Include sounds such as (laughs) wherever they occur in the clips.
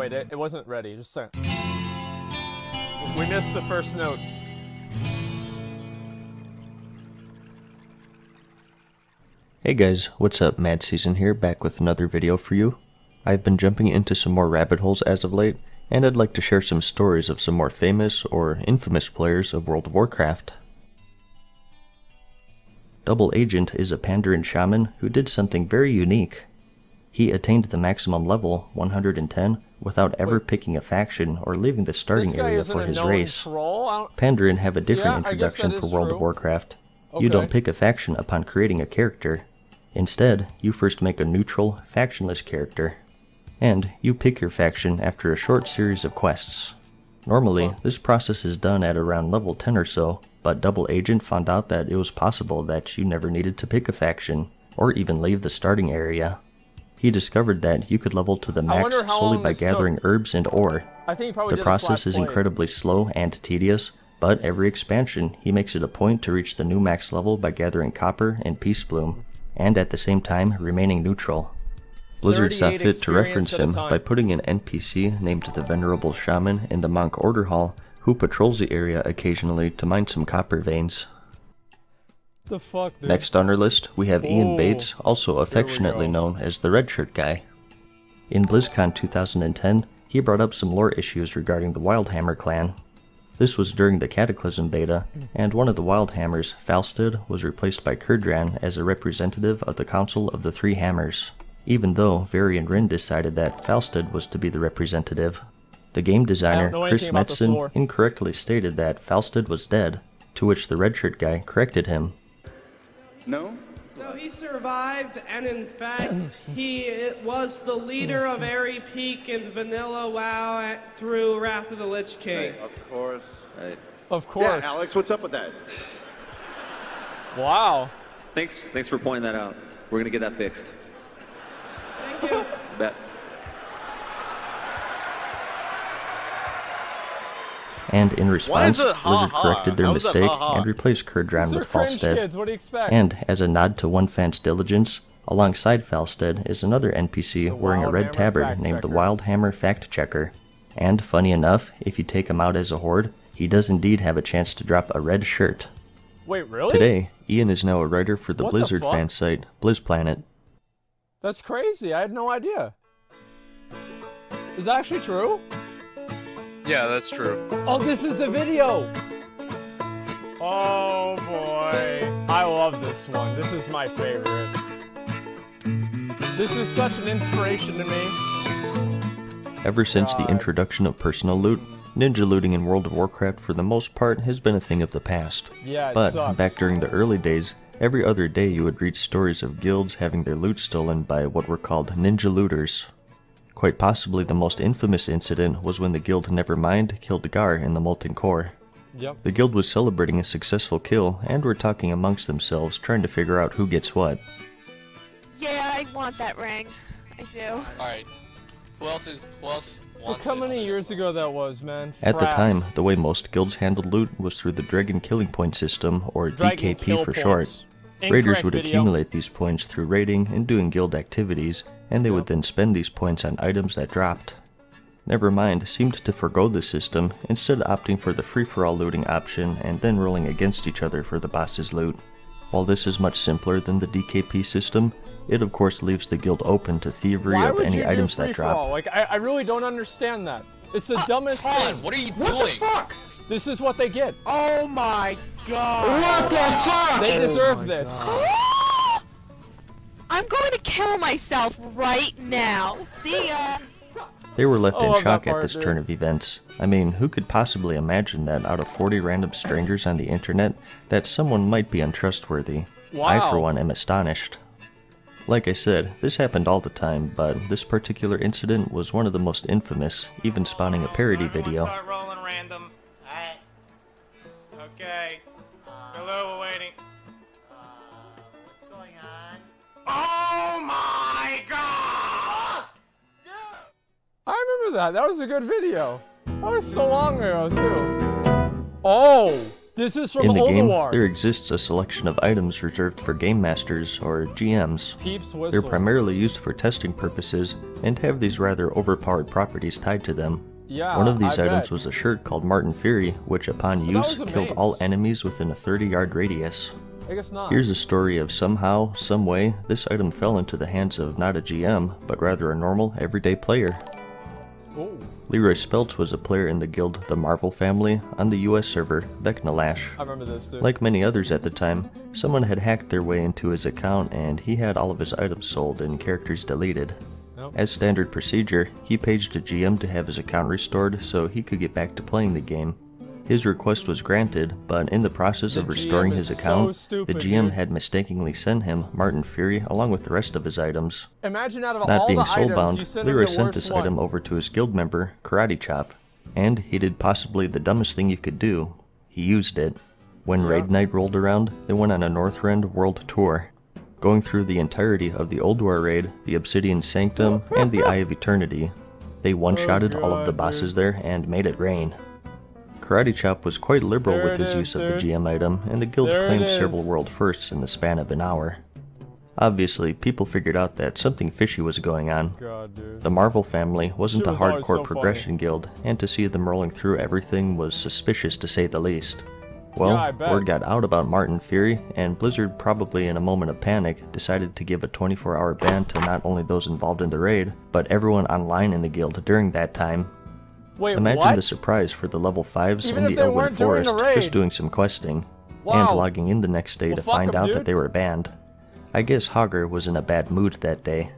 wait, it, it wasn't ready. Just. We missed the first note. Hey guys, what's up? Mad Season here, back with another video for you. I've been jumping into some more rabbit holes as of late, and I'd like to share some stories of some more famous or infamous players of World of Warcraft. Double Agent is a Pandaren shaman who did something very unique. He attained the maximum level, 110, without ever Wait. picking a faction or leaving the starting area for his race. troll. I don't- Pandaren have a different Yeah, I guess that introduction for World true. of Warcraft. You don't pick a faction upon creating a character. Instead, you first make a neutral, factionless character. And you pick your faction after a short series of quests. Normally, this process is done at around level 10 or so, but Double Agent found out that it was possible that you never needed to pick a faction, or even leave the starting area. He discovered that you could level to the max solely by this took. gathering herbs and ore, I think he probably the process is play. incredibly slow and tedious, but every expansion he makes it a point to reach the new max level by gathering copper and Peacebloom, and at the same time remaining neutral. Blizzard saw fit to reference experience at a him by putting an NPC named the Venerable Shaman in the Monk Order Hall, who patrols the area occasionally to mine some copper veins. The fuck, dude? Next on our list, we have Ian Oh, Bates, also affectionately known as the Red Shirt Guy. In BlizzCon 2010, he brought up some lore issues regarding the Wildhammer clan. This was during the Cataclysm beta, and one of the Wildhammers, Falstad, was replaced by Kurdran as a representative of the Council of the Three Hammers, even though Varian Wrynn decided that Falstad was to be the representative. The game designer, Chris anything about this Metzen, incorrectly stated that Falstad was dead, to which the Red Shirt Guy corrected him. No? No, he survived, and in fact, (clears throat) he it was the leader of Aerie Peak and Vanilla WoW at, through Wrath of the Lich King. Of course. Of course. Yeah, Alex, what's up with that? Wow. Thanks, thanks for pointing that out. We're gonna get that fixed. Thank you. Bet. And in response, Blizzard corrected their How is it mistake ha ha? and replaced Kurdran with cringe Falstad. kids. What do you expect? And as a nod to one fan's diligence, alongside Falstad is another NPC wearing a red Wildhammer tabard Fact named the Checker. Wildhammer Fact Checker. And funny enough, if you take him out as a horde, he does indeed have a chance to drop a red shirt. Wait, really? Today, Ian is now a writer for the What Blizzard fuck? fan site BlizzPlanet. That's crazy. I had no idea. Is that actually true? Yeah, that's true. Oh, this is a video. Oh boy. I love this one. This is my favorite. This is such an inspiration to me. Ever since the introduction of personal loot, ninja looting in World of Warcraft for the most part has been a thing of the past. Yeah, it But sucks. back during the early days, every other day you would read stories of guilds having their loot stolen by what were called ninja looters. Quite possibly the most infamous incident was when the guild Nevermind killed Garr in the Molten Core. Yep. The guild was celebrating a successful kill and were talking amongst themselves trying to figure out who gets what. Yeah, I want that ring. I do. Alright. Who else is who else Look wants how it? many years ago that was, man. At the time, the way most guilds handled loot was through the Dragon Killing Point system, or Dragon DKP for points. short. Incorrect Raiders would video. accumulate these points through raiding and doing guild activities, and they would then spend these points on items that dropped. Nevermind seemed to forego the system, instead opting for the free-for-all looting option and then rolling against each other for the boss's loot. While this is much simpler than the DKP system, it of course leaves the guild open to thievery Why of any items that drop. free-for-all? Like, I, I really don't understand that. It's the ah, dumbest Han, thing. what are you What doing? the fuck? This is what they get. Oh my god. What the fuck? They deserve this. Oh (gasps) I'm going to kill myself right now. See ya. They were left Oh, in shock that at this dude. turn of events. I mean, who could possibly imagine that out of 40 random strangers on the internet, that someone might be untrustworthy? Wow. I, for Wow. one, am astonished. Like I said, this happened all the time, but this particular incident was one of the most infamous, even spawning a parody video. Remember that. That was a good video. That was so long ago, too. Oh! This is from In the game, there exists a selection of items reserved for game masters, or GMs. Peeps They're primarily used for testing purposes and have these rather overpowered properties tied to them. Yeah, One of these I items bet. was a shirt called Martin Fury, which upon But use killed all enemies within a 30 yard radius. I guess not. Here's a story of somehow, some way, this item fell into the hands of not a GM, but rather a normal, everyday player. Ooh. Leroy Speltz was a player in the guild The Marvel Family on the US server Vek'nilash. I remember this, dude. Like many others at the time, someone had hacked their way into his account and he had all of his items sold and characters deleted. Nope. As standard procedure, he paged a GM to have his account restored so he could get back to playing the game. His request was granted, but in the process The of restoring his is so account, the GM dude. had mistakenly sent him Martin Fury along with the rest of his items. Imagine out of Not all being the items, you soulbound, Leroy sent this one. item over to his guild member, Karate Chop, and he did possibly the dumbest thing you could do. He used it. When raid night rolled around, they went on a Northrend world tour, going through the entirety of the Old War raid, the Obsidian Sanctum, and the Eye of Eternity. They oh, one-shotted all of the bosses there and made it rain. Karate Chop was quite liberal There with his is, use of the. GM item, and the guild There claimed several world firsts in the span of an hour. Obviously, people figured out that something fishy was going on. God. The Marvel family wasn't Shit a hardcore so funny. progression guild, and to see them rolling through everything was suspicious to say the least. Well, Yeah, word got out about Martin Fury, and Blizzard, probably in a moment of panic, decided to give a 24 hour ban to not only those involved in the raid, but everyone online in the guild during that time. Wait, Imagine what? the surprise for the level 5s Even in the they Elven weren't during the Forest just doing some questing, Wow. and logging in the next day Well, to find 'em, out dude. that they were banned. I guess Hogger was in a bad mood that day.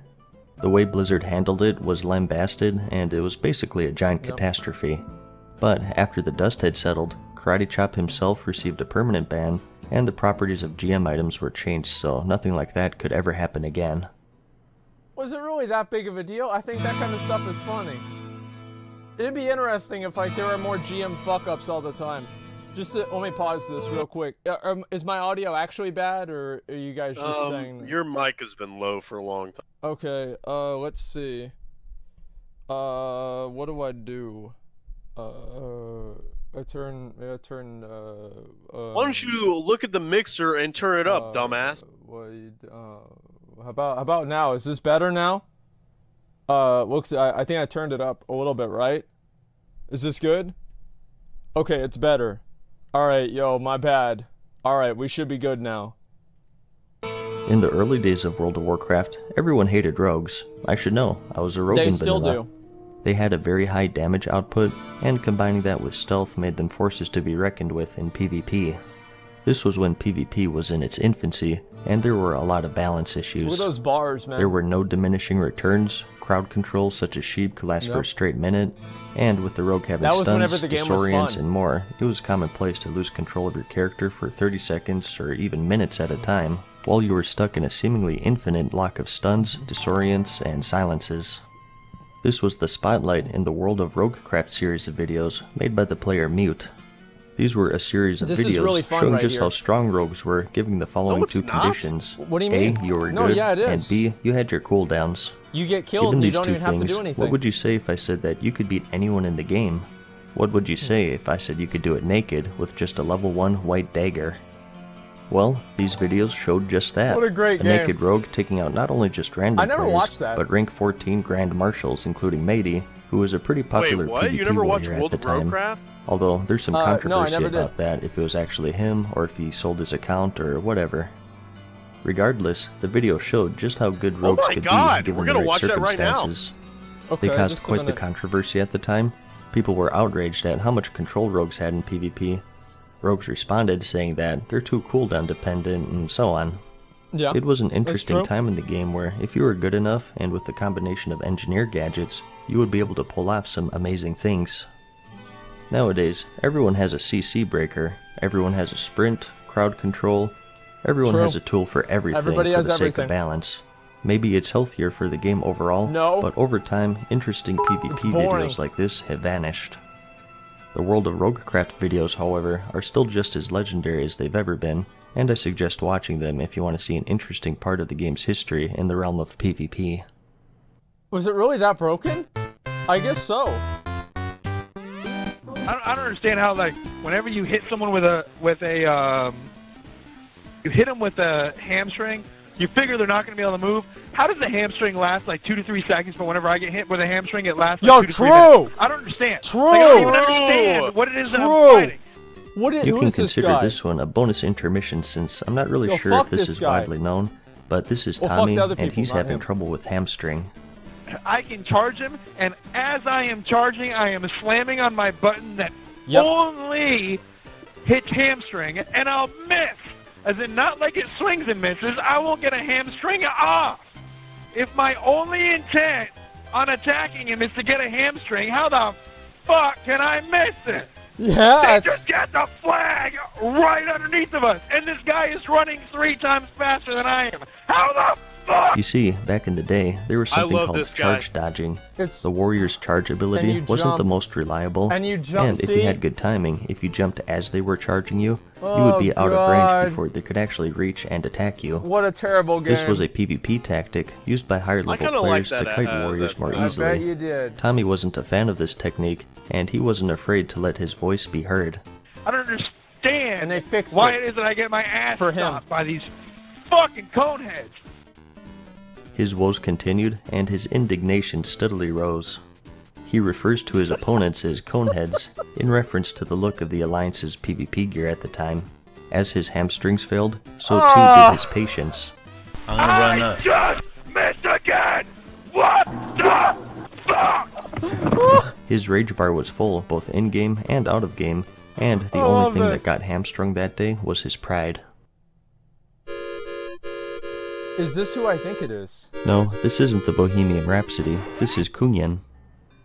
The way Blizzard handled it was lambasted, and it was basically a giant catastrophe. But after the dust had settled, Karate Chop himself received a permanent ban, and the properties of GM items were changed so nothing like that could ever happen again. Was it really that big of a deal? I think that kind of stuff is funny. It'd be interesting if like there were more GM fuck ups all the time. Just to, let me pause this real quick. Uh, um, is my audio actually bad, or are you guys just saying? Um, this? your mic has been low for a long time. Okay. Uh, let's see. Uh, what do I do? Uh, I turn. I turn. Uh, uh Why don't you look at the mixer and turn it up, uh, dumbass? What uh, how about how about now? Is this better now? Uh, looks. I, I think I turned it up a little bit, right? Is this good? Okay, it's better. All right, yo, my bad. All right, we should be good now. In the early days of World of Warcraft, everyone hated rogues. I should know, I was a rogue They in still vanilla. do. They had a very high damage output, and combining that with stealth made them forces to be reckoned with in PvP. This was when PvP was in its infancy, and there were a lot of balance issues. those bars, man. There were no diminishing returns, crowd control such as sheep could last for a straight minute, and with the rogue having stuns, disorients, and more, it was commonplace to lose control of your character for 30 seconds or even minutes at a time, while you were stuck in a seemingly infinite lock of stuns, disorients, and silences. This was the spotlight in the World of Roguecraft series of videos made by the player Mute. These were a series of This videos really showing right just here. how strong rogues were, giving the following it's two not. conditions. What do you A, mean? you were No, good, yeah, it and. B, you had your cooldowns. You get killed, Given these don't two even have things, to do anything. what would you say if I said that you could beat anyone in the game? What would you say if I said you could do it naked with just a level 1 white dagger? Well, these videos showed just that. What a great a game. naked rogue taking out not only just random I never players, watched that. but rank 14 grand marshals, including Matey, who was a pretty popular Wait, what? PvP You never watched warrior World at of the time. Warcraft? Although there's some Uh, no, I controversy did. about that if it was actually him or if he sold his account or whatever. Regardless, the video showed just how good rogues Oh my could God, be given we're the gonna right watch that right now. circumstances. Okay, They caused just a quite the controversy at the time. People were outraged at how much control rogues had in PvP. Rogues responded saying that they're too cooldown dependent and so on. Yeah. It was an interesting time in the game where, if you were good enough and with the combination of engineer gadgets, you would be able to pull off some amazing things. Nowadays, everyone has a CC breaker, everyone has a sprint, crowd control, everyone True. has a tool for everything Everybody for has the sake everything. of balance. Maybe it's healthier for the game overall, No. but over time, interesting PvP videos like this have vanished. The World of Roguecraft videos, however, are still just as legendary as they've ever been, and I suggest watching them if you want to see an interesting part of the game's history in the realm of PvP. Was it really that broken? I guess so. I don't, I don't understand how like whenever you hit someone with a with a um, you hit them with a hamstring, you figure they're not going to be able to move. How does the hamstring last like two to three seconds? But whenever I get hit with a hamstring, it lasts. Like Yo, two to three true. I don't understand. True. Like, I don't even understand what it is that I'm True. fighting. What is, You can is this consider guy? this one a bonus intermission since I'm not really Yo, sure if this, this is guy. widely known, but this is Well, Tommy and he's having him. trouble with hamstring. I can charge him, and as I am charging, I am slamming on my button that Yep. only hits hamstring, and I'll miss. As in, not like it swings and misses. I won't get a hamstring off. If my only intent on attacking him is to get a hamstring, how the fuck can I miss it? Yeah, They just got the flag right underneath of us, and this guy is running three times faster than I am. How the? You see, back in the day, there was something called this guy. charge dodging. it's The warrior's charge ability wasn't the most reliable, and you jump, and if see? you had good timing, if you jumped as they were charging you, you Oh, would be out of range before they could actually reach and attack you. what a terrible game. This was a PvP tactic used by higher level kinda like players to kite uh, warriors that- more I bet easily. you did. Tommy wasn't a fan of this technique, and he wasn't afraid to let his voice be heard. I don't understand And they fixed why it. it is that I get my ass For him. stopped by these fucking coneheads. His woes continued, and his indignation steadily rose. He refers to his opponents as coneheads, in reference to the look of the Alliance's PvP gear at the time. As his hamstrings failed, so too Ah! did his patience. I just missed again. What the fuck? His rage bar was full, both in game and out of game, and the I only thing this. that got hamstrung that day was his pride. Is this who I think it is? No, this isn't the Bohemian Rhapsody, this is Kungen.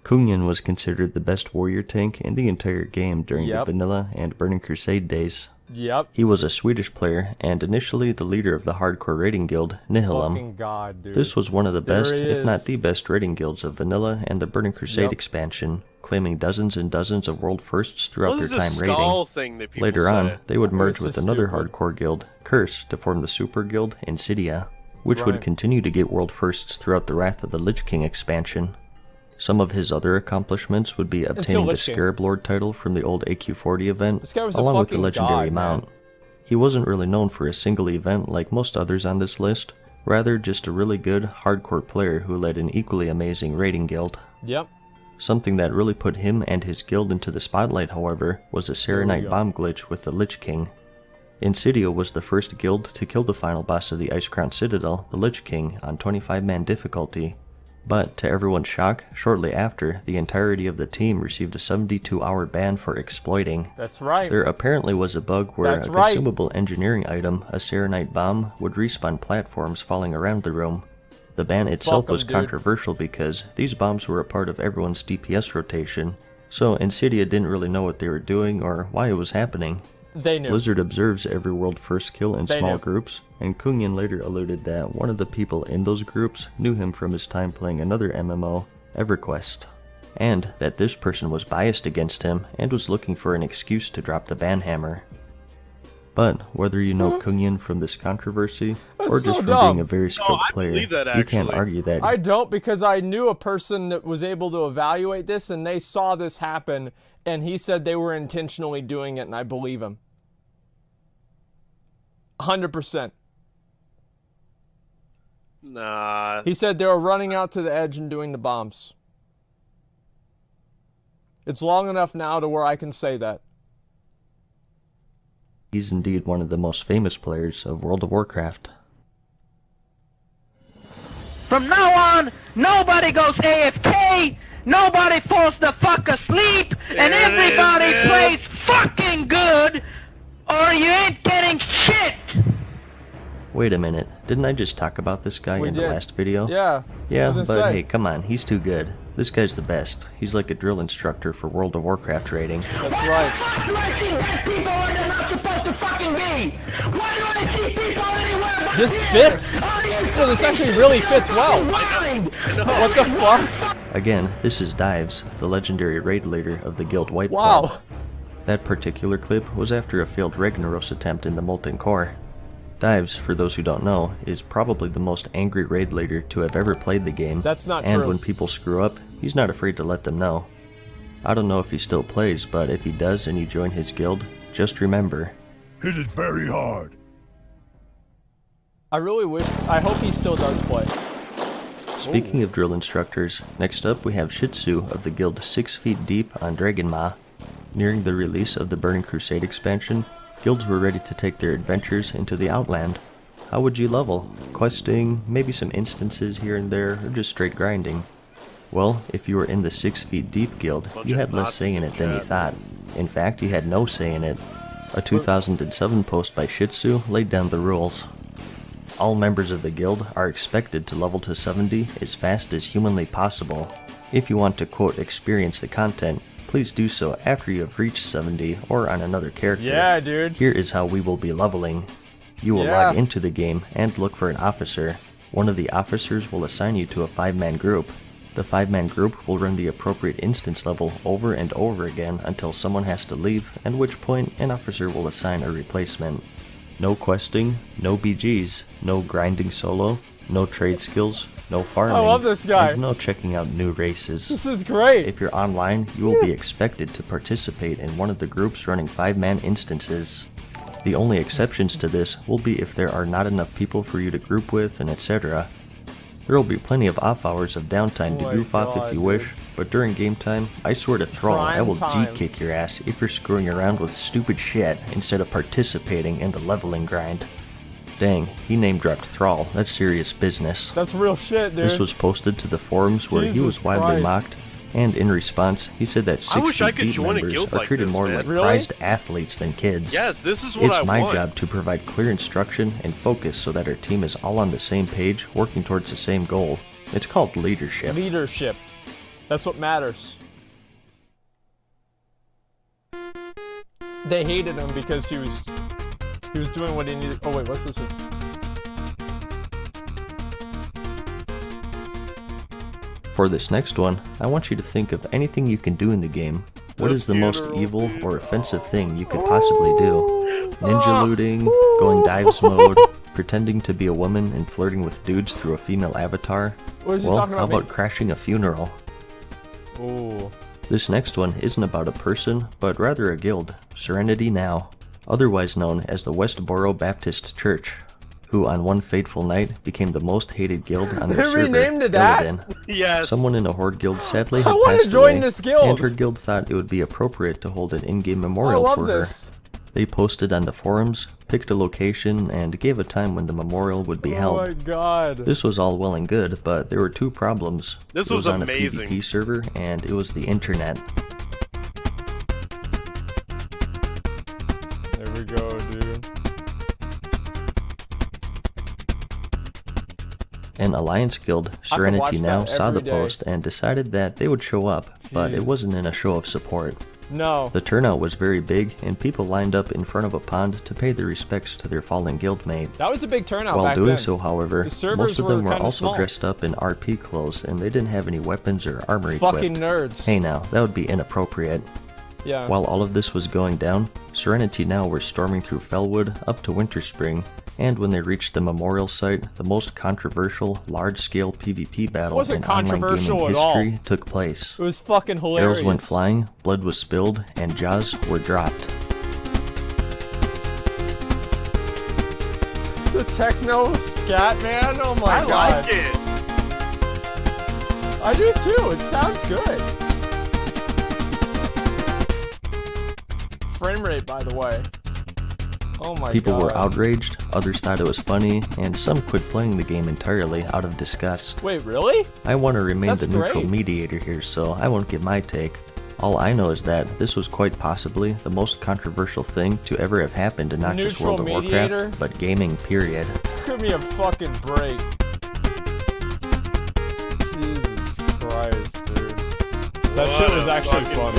Kungen was considered the best warrior tank in the entire game during Yep. the Vanilla and Burning Crusade days. Yep. He was a Swedish player and initially the leader of the hardcore raiding guild, Nihilum. Fucking god, dude. This was one of the There best, if not the best, raiding guilds of Vanilla and the Burning Crusade Yep. expansion, claiming dozens and dozens of world firsts throughout What their is this time raiding. skull thing that people Later say? on, they would merge with another stupid. hardcore guild, Curse, to form the super guild Ensidia, which would continue to get world firsts throughout the Wrath of the Lich King expansion. Some of his other accomplishments would be obtaining the Scarab Lord title from the old AQ40 event, This guy was a along with the legendary god, mount. man. He wasn't really known for a single event like most others on this list, rather just a really good, hardcore player who led an equally amazing raiding guild. Yep. Something that really put him and his guild into the spotlight, however, was a Saronite bomb glitch with the Lich King. Ensidia was the first guild to kill the final boss of the Icecrown Citadel, the Lich King, on 25 man difficulty. But, to everyone's shock, shortly after, the entirety of the team received a 72 hour ban for exploiting. That's right. There apparently was a bug where That's a right. consumable engineering item, a Saronite bomb, would respawn platforms falling around the room. The ban itself was dude. controversial because these bombs were a part of everyone's DPS rotation, so Ensidia didn't really know what they were doing or why it was happening. They knew. Blizzard observes every world first kill in They small knew. groups, and Kungen later alluded that one of the people in those groups knew him from his time playing another MMO, EverQuest, and that this person was biased against him and was looking for an excuse to drop the ban hammer. But whether you know hmm. Kungen from this controversy, That's or just so from dumb. being a very skilled I player, that, you can't argue that I don't because I knew a person that was able to evaluate this and they saw this happen and he said they were intentionally doing it and I believe him. 100%. Nah. He said they were running out to the edge and doing the bombs. It's long enough now to where I can say that. he's indeed one of the most famous players of World of Warcraft. From now on, nobody goes AFK, nobody falls the fuck asleep, and There it is, everybody man. plays fucking good, or you ain't getting shit! Wait a minute, didn't I just talk about this guy We in the last video? Yeah. Yeah, but gonna hey, come on, he's too good. This guy's the best. He's like a drill instructor for World of Warcraft raiding. That's right. Why do I see people where they're not supposed to fucking be? Why do I see people anywhere but This here? fits. Are you Yeah, this actually really fits well. fucking? What the fuck? Again, this is Dives, the legendary raid leader of the Guild White Wow. Club. That particular clip was after a failed Ragnaros attempt in the Molten Core. Dives, for those who don't know, is probably the most angry raid leader to have ever played the game. That's not And true. when people screw up, he's not afraid to let them know. I don't know if he still plays, but if he does and you join his guild, just remember Hit it very hard. I really wish. I hope he still does play. Speaking of drill instructors, next up we have Shitsu of the guild 6 Feet Deep on Dragonmaw. Nearing the release of the Burning Crusade expansion, guilds were ready to take their adventures into the Outland. How would you level? Questing, maybe some instances here and there, or just straight grinding? Well, if you were in the 6 Feet Deep guild, you had less say in it than you thought. In fact, you had no say in it. A 2007 post by Shitsu laid down the rules. All members of the guild are expected to level to 70 as fast as humanly possible. If you want to quote experience the content, please do so after you have reached 70 or on another character. Yeah, dude. Here is how we will be leveling. You will Yeah. log into the game and look for an officer. One of the officers will assign you to a 5-man group. The 5-man group will run the appropriate instance level over and over again until someone has to leave, at which point an officer will assign a replacement. No questing, no BGs, no grinding solo, no trade skills, no farming. I love this guy. And no checking out new races. This is great. If you're online, you will be expected to participate in one of the groups running five man instances. The only exceptions to this will be if there are not enough people for you to group with and etc. There will be plenty of off hours of downtime Oh to goof off if you dude. wish, but during game time, I swear to Thrall, I will time. deep kick your ass if you're screwing around with stupid shit instead of participating in the leveling grind. Dang, he name dropped Thrall. That's serious business. That's real shit, dude. This was posted to the forums where he was widely Christ. mocked, and in response, he said that I six wish I feet could deep join a members guild are like treated this, more man. like Really? prized athletes than kids. Yes, this is what It's I my want. job to provide clear instruction and focus so that our team is all on the same page, working towards the same goal. It's called leadership. Leadership. That's what matters. They hated him because he was he was doing what he needed. Oh wait, what's this? one? For this next one, I want you to think of anything you can do in the game. What is the most evil or offensive thing you could possibly do? Ninja ah. looting, going dives (laughs) mode, pretending to be a woman and flirting with dudes through a female avatar? What is he well, talking how about me? about crashing a funeral? Ooh. This next one isn't about a person, but rather a guild, Serenity Now, otherwise known as the Westboro Baptist Church, who on one fateful night became the most hated guild on their They server, renamed it that? Illidan. Yes. Someone in a Horde guild sadly I had wanna passed join away, this guild. and her guild thought it would be appropriate to hold an in-game memorial love for this. her. They posted on the forums, picked a location, and gave a time when the memorial would be Oh held. my god. This was all well and good, but there were two problems. This it was was on amazing. a PvP server, and it was the internet. An alliance guild, Serenity Now, saw the day. post and decided that they would show up, but it wasn't in a show of support. No. The turnout was very big, and people lined up in front of a pond to pay their respects to their fallen guildmate. That was a big turnout While doing then. so, however, most of them were were also small. dressed up in RP clothes, and they didn't have any weapons or armor Fucking equipped. nerds. Hey now, that would be inappropriate. Yeah. While all of this was going down, Serenity Now were storming through Felwood up to Winterspring, and when they reached the memorial site, the most controversial, large-scale PvP battle in online gaming controversial at all. history took place. It was fucking hilarious. Arrows went flying, blood was spilled, and jaws were dropped. The techno scat man. Oh my I god. I like it. I do too. It sounds good. Frame rate, by the way. Oh my People god. were outraged, others thought it was funny, and some quit playing the game entirely out of disgust. Wait, really? I want to remain That's the neutral great. mediator here, so I won't give my take. All I know is that this was quite possibly the most controversial thing to ever have happened in not just World of mediator? Warcraft, but gaming, period. Give me a fucking break. Jesus Christ, dude. That shit was actually funny.